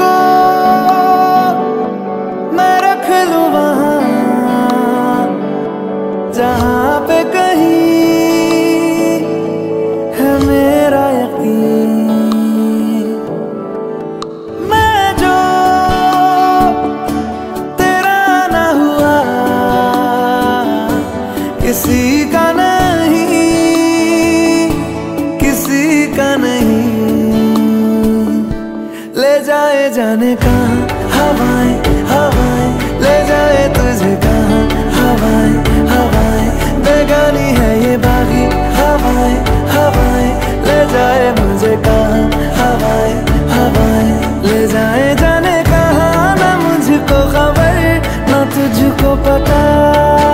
को मैं रख लू वहाँ। जहाँ पे कहीं है मेरा यकीन। मैं जो तेरा ना हुआ, किसी का नहीं, किसी का नहीं जाने का हवाएँ हवाएँ, ले जाए तुझे कहा? हवाएँ हवाएँ, बेगानी है ये बागी। हवाएँ हवाएँ, ले जाए मुझे कहा? हवाएँ हवाएँ, ले जाए जाने कहा? ना मुझको खबर, ना तुझको पता।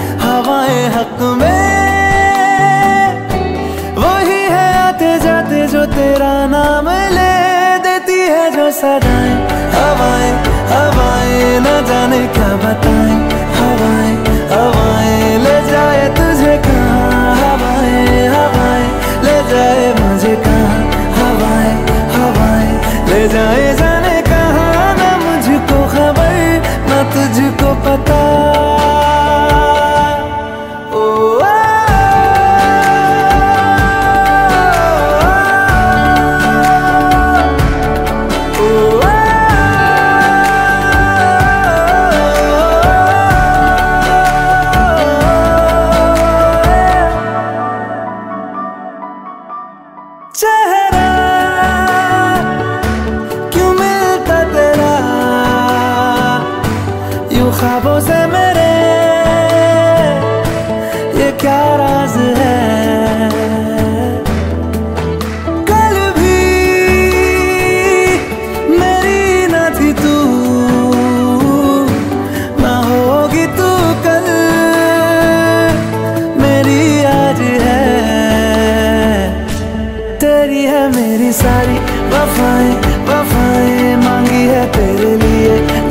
सदाएँ हवाएँ हवाएँ न जाने क्या बताएँ। वफाएं वफाएं मांगी है तेरे लिए